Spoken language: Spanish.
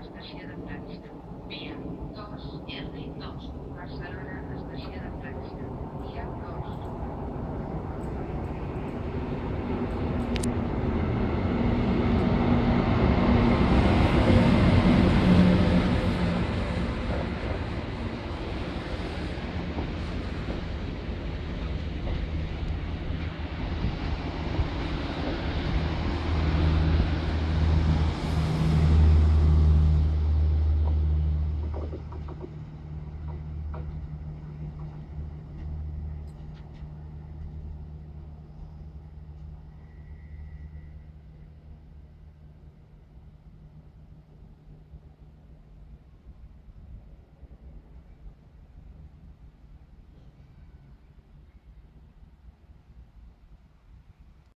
especie de texto.